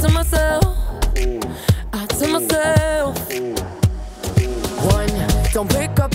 To myself, I to myself. One, don't pick up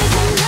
everything